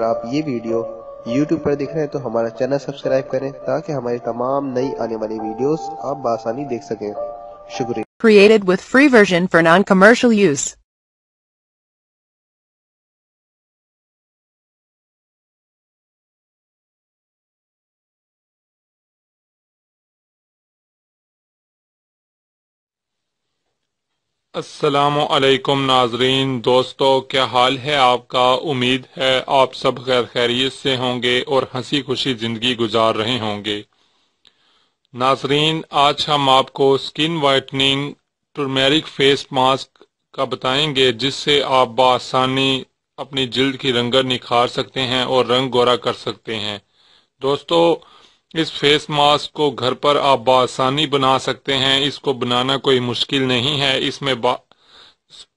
اگر آپ یہ ویڈیو یوٹیوب پر دیکھ رہے ہیں تو ہمارا چینل سبسکرائب کریں تاکہ ہماری تمام نئی آنے والی ویڈیوز آپ بآسانی دیکھ سکیں۔ شکریہ۔ السلام علیکم ناظرین، دوستو، کیا حال ہے آپ کا؟ امید ہے آپ سب خیر خیریت سے ہوں گے اور ہنسی خوشی زندگی گزار رہے ہوں گے۔ ناظرین، آج ہم آپ کو سکن وائٹننگ ٹرمیرک فیس ماسک کا بتائیں گے، جس سے آپ بآسانی اپنی جلد کی رنگت نکھار سکتے ہیں اور رنگ گورا کر سکتے ہیں۔ دوستو اس فیس ماسک کو گھر پر آپ بآسانی بنا سکتے ہیں۔ اس کو بنانا کوئی مشکل نہیں ہے۔ اس میں با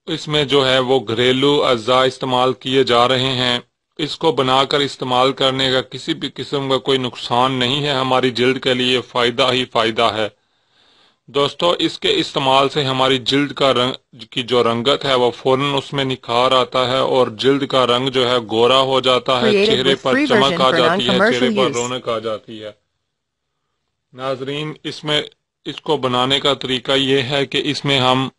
اس میں جو ہے وہ گھریلو اجزاء استعمال کیے جا رہے ہیں۔ اس کو بنا کر استعمال کرنے کا کسی بھی قسم کا کوئی نقصان نہیں ہے۔ ہماری جلد کے لیے فائدہ ہی فائدہ ہے۔ دوستو اس کے استعمال سے ہماری جلد کا رنگ کی جو رنگت ہے وہ فوراً اس میں نکھار آتا ہے اور جلد کا رنگ جو ہے گورا ہو جاتا ہے۔ چہرے پر چمک آ جاتی ہے چہرے پر. رونق آ جاتی ہے۔ ناظرین، اس میں، اس کو بنانے کا طریقہ یہ ہے کہ اس میں ہم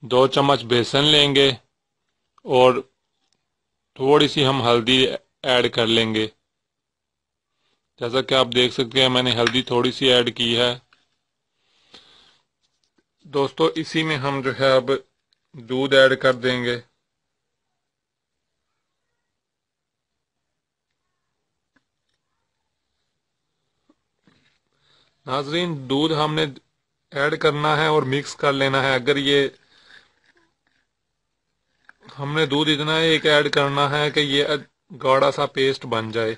دو چمچ بیسن لیں گے اور تھوڑی سی ہم ہلدی ایڈ کر لیں گے۔ جیسا کہ آپ دیکھ سکتے ہیں، میں نے ہلدی تھوڑی سی ایڈ کی ہے۔ دوستو، اسی میں ہم جو ہے اب دودھ ایڈ کر دیں گے۔ ناظرین، دودھ ہم نے ایڈ کرنا ہے اور مکس کر لینا ہے۔ اگر یہ ہم نے دودھ اتنا ایک ایڈ کرنا ہے کہ یہ گاڑا سا پیسٹ بن جائے۔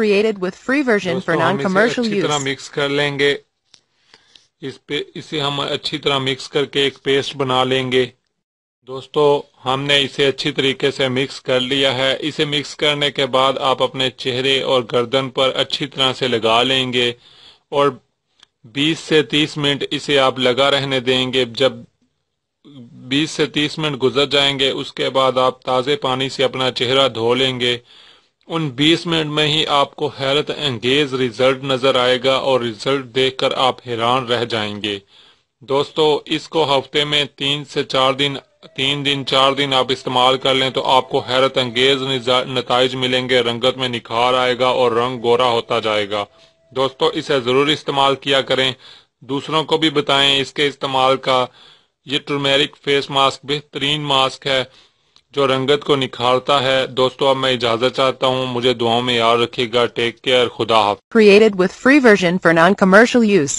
Created with free version for non-commercial طرح use. مکس کر لیں گے۔ اس پہ اسے ہم اچھی طرح مکس کر کے ایک پیسٹ بنا لیں گے۔ دوستو ہم نے اسے اچھی طریقے سے مکس کر لیا ہے۔ اسے مکس کرنے کے بعد آپ اپنے چہرے اور گردن پر اچھی طرح سے لگا لیں گے۔ اور بیس سے تیس منٹ اسے آپ لگا رہنے دیں گے۔ جب بیس سے تیس منٹ گزر جائیں گے اس کے بعد آپ تازے پانی سے اپنا چہرہ دھو لیں گے۔ ان بیس منٹ میں ہی آپ کو حیرت انگیز ریزلٹ نظر آئے گا اور ریزلٹ دیکھ کر آپ حیران رہ جائیں گے۔ دوستو، اس کو ہفتے میں تین سے چار دن، تین دن، چار دن آپ استعمال کر لیں تو آپ کو حیرت انگیز نتائج ملیں گے۔ رنگت میں نکھار آئے گا اور رنگ گورا ہوتا جائے گا۔ دوستو، اسے ضرور استعمال کیا کریں۔ دوسروں کو بھی بتائیں اس کے استعمال کا۔ یہ ٹرمیرک فیس ماسک بہترین ماسک ہے۔ جو رنگت کو نکھارتا ہے دوستو اب میں اجازت چاہتا ہوں مجھے دعاؤں میں یاد رکھے گا ٹیک کیئر خدا حافظ Created with free version for non-commercial use.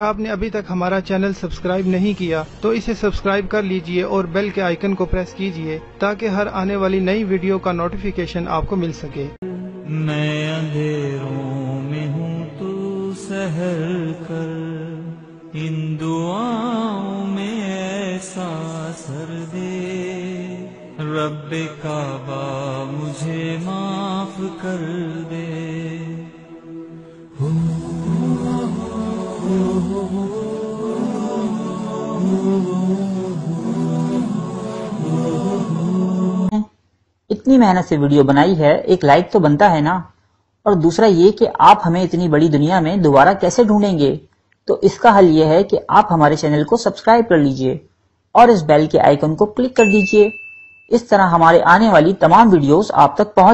آپ نے ابھی تک ہمارا چینل سبسکرائب نہیں کیا تو اسے سبسکرائب کر لیجیے اور بیل کے آئیکن کو پریس کیجیے تاکہ ہر آنے والی نئی ویڈیو کا نوٹیفیکیشن آپ کو مل سکے میں اندھیروں میں ہوں تو سہر کر ان دعاؤں رب کعبہ مجھے معاف کر دے۔ اتنی محنت سے ویڈیو بنائی ہے، ایک لائک تو بنتا ہے نا۔ اور دوسرا یہ کہ آپ ہمیں اتنی بڑی دنیا میں دوبارہ کیسے ڈھونڈیں گے؟ تو اس کا حل یہ ہے کہ آپ ہمارے چینل کو سبسکرائب کر لیجیے اور اس بیل کے آئیکن کو کلک کر دیجیے۔ اس طرح ہمارے آنے والی تمام ویڈیوز آپ تک پہنچ